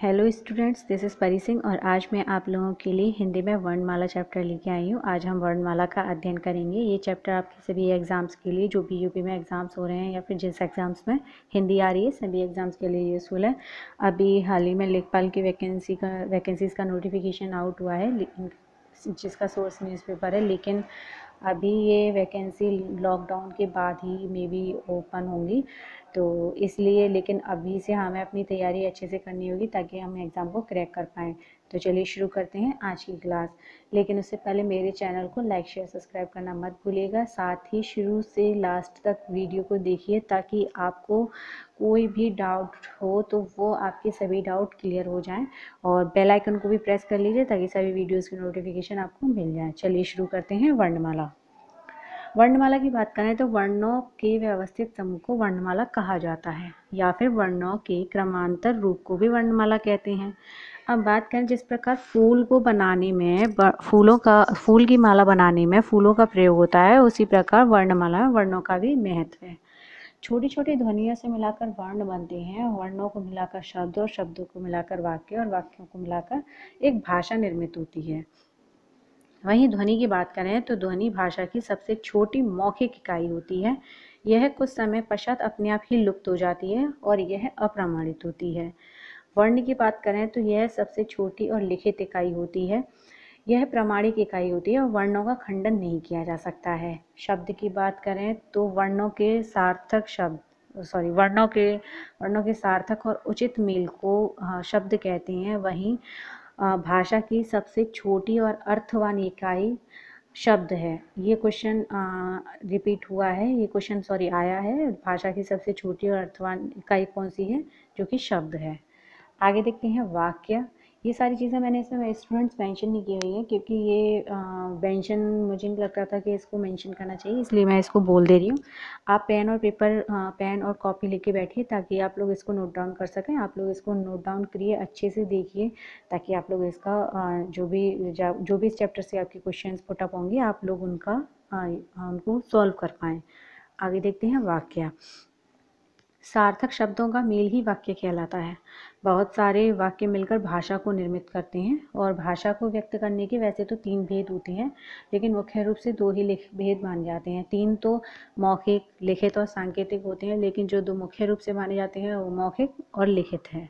Hello students this is परी सिंह और आज मैं आप लोगों के लिए हिंदी में वर्णमाला चैप्टर लेके आई हूँ। आज हम वर्णमाला का अध्ययन करेंगे। ये चैप्टर आपके सभी एग्ज़ाम्स के लिए, जो भी यूपी में एग्ज़ाम्स हो रहे हैं या फिर जिस एग्ज़ाम्स में हिंदी आ रही है, सभी एग्ज़ाम्स के लिए यूज़फुल है। अभी हाल ही में लेखपाल की वैकेंसी का वैकेंसीज़ का नोटिफिकेशन आउट हुआ है जिसका सोर्स न्यूज़पेपर है, लेकिन अभी ये वैकेंसी लॉकडाउन के बाद ही मे बी ओपन होंगी। तो इसलिए, लेकिन अभी से हमें अपनी तैयारी अच्छे से करनी होगी ताकि हम एग्ज़ाम को क्रैक कर पाएँ। तो चलिए शुरू करते हैं आज की क्लास। लेकिन उससे पहले मेरे चैनल को लाइक, शेयर, सब्सक्राइब करना मत भूलिएगा। साथ ही शुरू से लास्ट तक वीडियो को देखिए ताकि आपको कोई भी डाउट हो तो वो आपके सभी डाउट क्लियर हो जाएँ। और बेल आइकन को भी प्रेस कर लीजिए ताकि सभी वीडियोस की नोटिफिकेशन आपको मिल जाए। चलिए शुरू करते हैं वर्णमाला। वर्णमाला की बात करें तो वर्णों के व्यवस्थित समूह को वर्णमाला कहा जाता है, या फिर वर्णों के क्रमांतर रूप को भी वर्णमाला कहते हैं। अब बात करें जिस प्रकार फूल को बनाने में फूलों का, फूल की माला बनाने में फूलों का प्रयोग होता है, उसी प्रकार वर्णमाला में वर्णों का भी महत्व है। छोटी छोटी ध्वनियों से मिलाकर वर्ण बनते हैं, वर्णों को मिलाकर शब्द और शब्दों को मिलाकर वाक्य और वाक्यों को मिलाकर एक भाषा निर्मित होती है। वहीं ध्वनि की बात करें तो ध्वनि भाषा की सबसे छोटी मौखिक इकाई होती है। यह कुछ समय पश्चात अपने आप ही लुप्त हो जाती है और यह अप्रमाणित होती है। वर्ण की बात करें तो यह सबसे छोटी और लिखित इकाई होती है। यह प्रमाणिक इकाई होती है और वर्णों का खंडन नहीं किया जा सकता है। शब्द की बात करें तो वर्णों के सार्थक शब्द सॉरी वर्णों के वर्णों के सार्थक और उचित मेल को शब्द कहते हैं। वहीं भाषा की सबसे छोटी और अर्थवान इकाई शब्द है। ये क्वेश्चन रिपीट हुआ है। ये क्वेश्चन सॉरी आया है। भाषा की सबसे छोटी और अर्थवान इकाई कौन सी है? जो कि शब्द है। आगे देखते हैं वाक्य। ये सारी चीज़ें मैंने इसमें स्टूडेंट्स मेंशन नहीं की हुई है क्योंकि ये मेंशन मुझे नहीं लगता था कि इसको मेंशन करना चाहिए, इसलिए मैं इसको बोल दे रही हूँ। आप पेन और पेपर पेन और कॉपी लेके बैठिए ताकि आप लोग इसको नोट डाउन कर सकें। आप लोग इसको नोट डाउन करिए, अच्छे से देखिए ताकि आप लोग इसका जो भी जो भी इस चैप्टर से आपके क्वेश्चन पुटअप होंगे, आप लोग उनका उनको सॉल्व कर पाएँ। आगे देखते हैं वाक्य। सार्थक शब्दों का मेल ही वाक्य कहलाता है। बहुत सारे वाक्य मिलकर भाषा को निर्मित करते हैं और भाषा को व्यक्त करने के वैसे तो तीन भेद होते हैं, लेकिन मुख्य रूप से दो ही भेद माने जाते हैं। तीन तो मौखिक, लिखित और सांकेतिक होते हैं, लेकिन जो दो मुख्य रूप से माने जाते हैं वो मौखिक और लिखित है।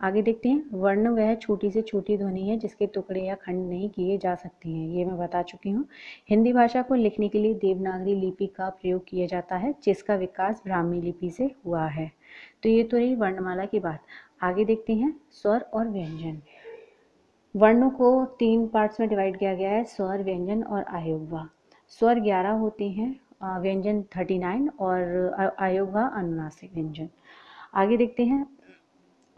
आगे देखते हैं। वर्ण वह छोटी से छोटी ध्वनि है जिसके टुकड़े या खंड नहीं किए जा सकते हैं। ये मैं बता चुकी हूँ। हिंदी भाषा को लिखने के लिए देवनागरी लिपि का प्रयोग किया जाता है, जिसका विकास ब्राह्मी लिपि से हुआ है। तो ये तो रही वर्णमाला की बात। आगे देखते हैं। स्वर और व्यंजन। वर्णों को तीन पार्ट्स में डिवाइड किया गया है, स्वर, व्यंजन और आयोगवा। स्वर ग्यारह होते हैं व्यंजन थर्टी नाइन और आयोगवा अनुनासिक व्यंजन। आगे देखते हैं।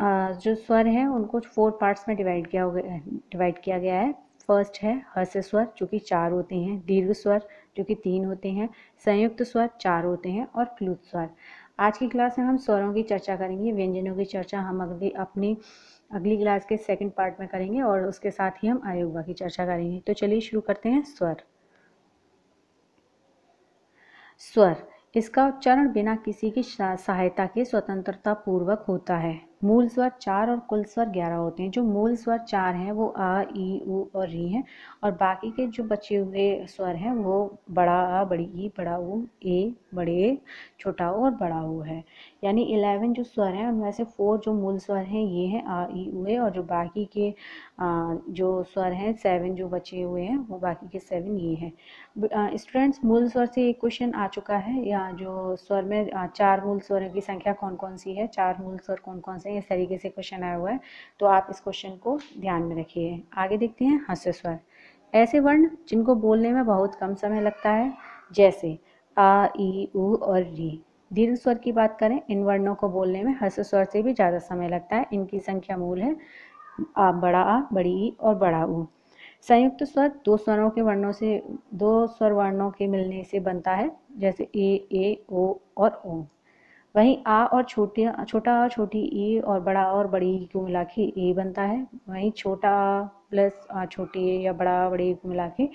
जो स्वर हैं, उनको फोर पार्ट्स में डिवाइड किया गया डिवाइड किया गया है। फ़र्स्ट है हस्य स्वर, जो कि चार होते हैं। दीर्घ स्वर, जो कि तीन होते हैं। संयुक्त स्वर, चार होते हैं और प्लुत स्वर। आज की क्लास में हम स्वरों की चर्चा करेंगे, व्यंजनों की चर्चा हम अगली, अपनी अगली क्लास के सेकंड पार्ट में करेंगे और उसके साथ ही हम आयोगा की चर्चा करेंगे। तो चलिए शुरू करते हैं। स्वर। स्वर, इसका उच्चारण बिना किसी की सहायता के स्वतंत्रता पूर्वक होता है। मूल स्वर चार और कुल स्वर ग्यारह होते हैं। जो मूल स्वर चार हैं, वो आ ई, उ और री हैं और बाकी के जो बचे हुए स्वर हैं, वो बड़ा आ बड़ी ई, बड़ा ऊ ए, बड़े ए छोटा ओ और बड़ा ऊ है। यानी इलेवन जो स्वर हैं, उनमें से फोर जो मूल स्वर हैं, ये हैं आ ई, उ, ए और जो बाकी के जो स्वर हैं, सेवन जो बचे हुए हैं, वो बाकी के सेवन ये हैं। स्टूडेंट्स, मूल स्वर से एक क्वेश्चन आ चुका है। या जो स्वर में चार मूल स्वरों की संख्या कौन कौन सी है? चार मूल स्वर कौन कौन से हैं, इस तरीके से क्वेश्चन आया हुआ है। तो आप इस क्वेश्चन को ध्यान में रखिए। आगे देखते हैं, हस्य स्वर। ऐसे वर्ण जिनको बोलने में बहुत कम समय लगता है, जैसे आ, ई, उ और री। दीर्घ स्वर की बात करें, इन वर्णों को बोलने में हस्त स्वर से भी ज़्यादा समय लगता है। इनकी संख्या मूल है आ, बड़ा आ, बड़ी ई और बड़ा ऊ संयुक्त स्वर दो स्वरों के वर्णों से, दो स्वर वर्णों के मिलने से बनता है, जैसे ए ए, ओ और ओ। वहीं आ और छोटी, छोटा आ छोटी ई और बड़ा और बड़ी ई को मिला के ए बनता है। वहीं छोटा प्लस छोटी ए या बड़ा बड़ी को मिला के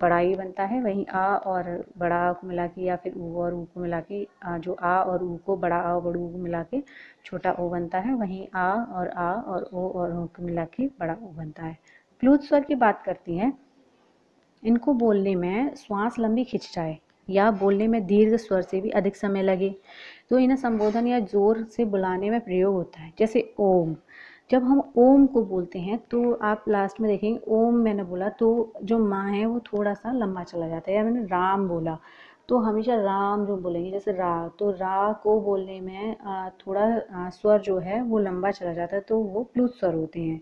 बड़ा ई बनता है। वहीं आ और बड़ा को मिला के या फिर ऊ और ऊ को मिला के जो आ और ऊ को बड़ा आ और बड़ू को मिला के छोटा ओ बनता है। वहीं आ और आ और ओ और ओ को मिला के बड़ा ओ बनता है। प्लूत स्वर की बात करती हैं। इनको बोलने में श्वास लंबी खिंच जाए। या बोलने में दीर्घ स्वर से भी अधिक समय लगे तो इन्हें संबोधन या ज़ोर से बुलाने में प्रयोग होता है। जैसे ओम। जब हम ओम को बोलते हैं तो आप लास्ट में देखेंगे, ओम मैंने बोला तो जो माँ है, वो थोड़ा सा लंबा चला जाता है, या मैंने राम बोला तो हमेशा राम जो बोलेंगे, जैसे रा तो रा को बोलने में थोड़ा स्वर जो है, वो लंबा चला जाता है तो वो प्लुत स्वर होते हैं।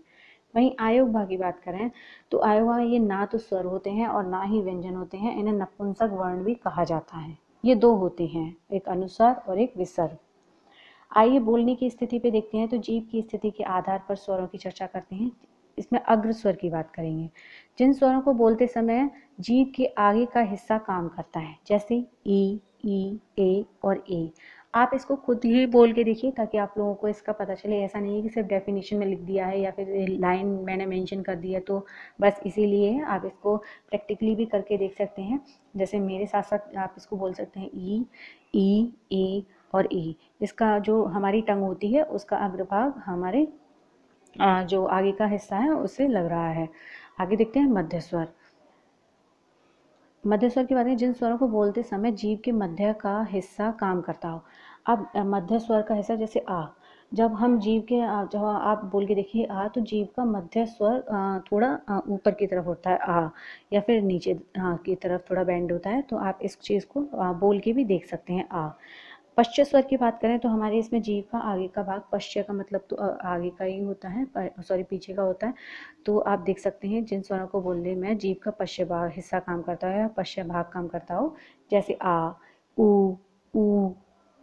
वहीं आयोग की बात करें तो आयोग ये ना तो स्वर होते हैं और ना ही व्यंजन होते हैं, इन्हें नपुंसक वर्ण भी कहा जाता है। ये दो होते हैं, एक अनुसार और एक विसर्ग आइए बोलने की स्थिति पे देखते हैं तो जीव की स्थिति के आधार पर स्वरों की चर्चा करते हैं। इसमें अग्र स्वर की बात करेंगे। जिन स्वरों को बोलते समय जीव के आगे का हिस्सा काम करता है, जैसे ई ई, ए और ए आप इसको खुद ही बोल के देखिए ताकि आप लोगों को इसका पता चले। ऐसा नहीं है कि सिर्फ़ डेफिनेशन में लिख दिया है या फिर लाइन मैंने मेंशन कर दिया तो बस इसीलिए आप इसको प्रैक्टिकली भी करके देख सकते हैं। जैसे मेरे साथ साथ आप इसको बोल सकते हैं ई ई, ए और ई इसका जो हमारी टंग होती है, उसका अग्रभाग हमारे जो आगे का हिस्सा है, उससे लग रहा है। आगे देखते हैं मध्य स्वर मध्य स्वर की बारे में जिन स्वरों को बोलते समय जीव के मध्य का हिस्सा काम करता हो। अब मध्य स्वर का हिस्सा जैसे आ, जब हम जीव के जब आप बोल के देखिए आ तो जीव का मध्य स्वर थोड़ा ऊपर की तरफ़ होता है, आ, या फिर नीचे की तरफ़ थोड़ा बैंड होता है तो आप इस चीज़ को बोल के भी देख सकते हैं, आ। पश्च स्वर की बात करें तो हमारे इसमें जीव का आगे का भाग पश्च का मतलब तो आगे का ही होता है सॉरी पीछे का होता है। तो आप देख सकते हैं जिन स्वरों को बोलने में जीव का पश्च भाग हिस्सा काम करता है या पश्च भाग काम करता हो जैसे आ उ ऊ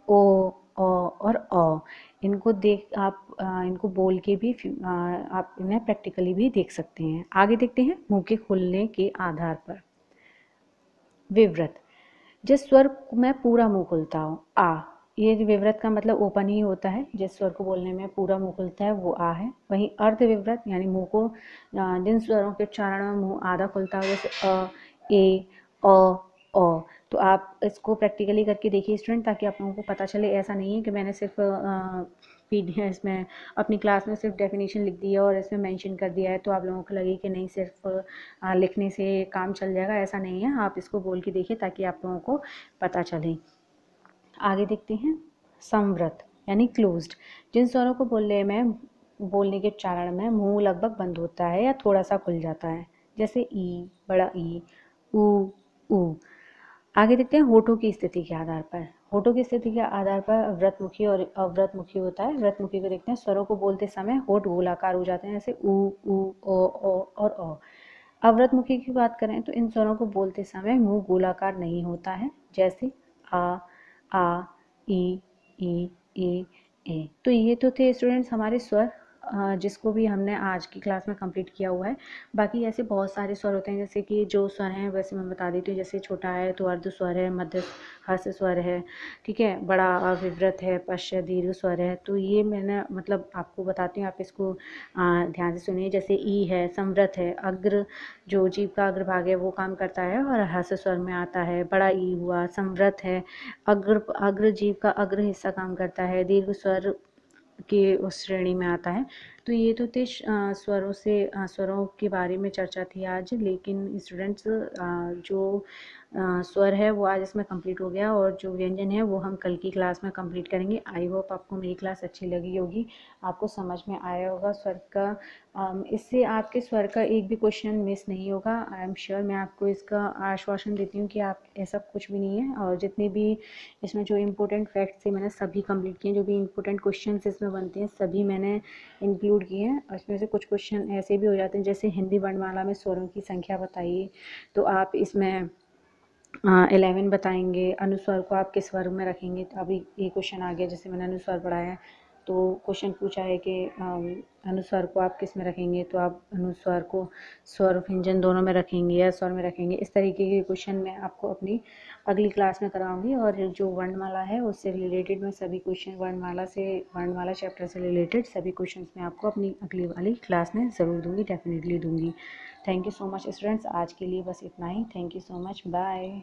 ओ अ और अ। इनको देख आप आ, इनको बोल के भी आ, आप इन्हें प्रैक्टिकली भी देख सकते हैं। आगे देखते हैं मुँह के खुलने के आधार पर। विव्रत जिस स्वर में पूरा मुँह खुलता हो, आ, ये विव्रत का मतलब ओपन ही होता है, जिस स्वर को बोलने में पूरा मुँह खुलता है, वो आ है। वहीं अर्ध विव्रत यानी मुँह को जिन स्वरों के उच्चारण में मुँह आधा खुलता है जैसे अ, ए, अ अ तो आप इसको प्रैक्टिकली करके देखिए स्टूडेंट ताकि आप लोगों को पता चले। ऐसा नहीं है कि मैंने सिर्फ़ पी डी इसमें अपनी क्लास में सिर्फ़ डेफिनेशन लिख दिया और इसमें मेंशन कर दिया है तो आप लोगों को लगे कि नहीं सिर्फ़ लिखने से काम चल जाएगा। ऐसा नहीं है। आप इसको बोल के देखिए ताकि आप लोगों को पता चले। आगे देखते हैं। संव्रत यानी क्लोज्ड जिन स्वरों को बोलने में, बोलने के उच्चारण में मुँह लगभग बंद होता है या थोड़ा सा खुल जाता है, जैसे ई, बड़ा ई ऊ ऊ आगे देखते हैं होठों की स्थिति के आधार पर। होठों की स्थिति के आधार पर व्रतमुखी और अव्रतमुखी होता है। व्रतमुखी को देखते हैं, स्वरों को बोलते समय होठ गोलाकार हो जाते हैं जैसे ऊ ऊ ओ ओ और ओ। अव्रतमुखी की बात करें तो इन स्वरों को बोलते समय मुँह गोलाकार नहीं होता है, जैसे आ आ, ई ई, ए ए। तो ये तो थे स्टूडेंट्स हमारे स्वर। जिसको भी हमने आज की क्लास में कंप्लीट किया हुआ है। बाकी ऐसे बहुत सारे स्वर होते हैं, जैसे कि जो स्वर हैं, वैसे मैं बता देती हूँ। जैसे छोटा है तो अर्ध स्वर है, मध्य हस स्वर है, ठीक है? बड़ा विव्रत है पश्च दीर्घ स्वर है। तो ये मैंने मतलब आपको बताती हूँ, आप इसको ध्यान से सुनिए। जैसे ई है समृत है, अग्र, जो जीव का अग्रभाग है, वो काम करता है और हस स्वर में आता है। बड़ा ई हुआ समृत है, अग्र अग्र जीव का अग्र हिस्सा काम करता है। दीर्घ स्वर के उस श्रेणी में आता है। तो ये तो थे स्वरों से स्वरों के बारे में चर्चा थी आज, लेकिन स्टूडेंट्स जो स्वर है, वो आज इसमें कंप्लीट हो गया और जो व्यंजन है, वो हम कल की क्लास में कंप्लीट करेंगे। आई होप आपको मेरी क्लास अच्छी लगी होगी। आपको समझ में आया होगा स्वर का। इससे आपके स्वर का एक भी क्वेश्चन मिस नहीं होगा। आई एम श्योर मैं आपको इसका आश्वासन देती हूँ कि आप, ऐसा कुछ भी नहीं है। और जितने भी इसमें जो इम्पोर्टेंट फैक्ट्स थे मैंने सभी कंप्लीट किए हैं। जो भी इम्पोर्टेंट क्वेश्चन इसमें बनते हैं, सभी मैंने इंक्लूड किए हैं। और इसमें से कुछ क्वेश्चन ऐसे भी हो जाते हैं, जैसे हिंदी वर्णमाला में स्वरों की संख्या बताइए। तो आप इसमें एलेवन बताएँगे, अनुस्वर को आप किस वर्ग में रखेंगे? तो अभी ये क्वेश्चन आ गया, जैसे मैंने अनुस्वर पढ़ाया है। तो क्वेश्चन पूछा है कि अनुस्वर को आप किसमें रखेंगे? तो आप अनुस्वर को स्वर व्यंजन दोनों में रखेंगे या स्वर में रखेंगे? इस तरीके के क्वेश्चन मैं आपको अपनी अगली क्लास में कराऊँगी और जो वर्णमाला है उससे रिलेटेड मैं सभी क्वेश्चन, वर्णमाला से, वर्णमाला चैप्टर से रिलेटेड सभी क्वेश्चन मैं आपको अपनी अगली वाली क्लास में ज़रूर दूँगी, डेफिनेटली दूँगी। Thank you so much students, आज के लिए बस इतना ही। Thank you so much, bye.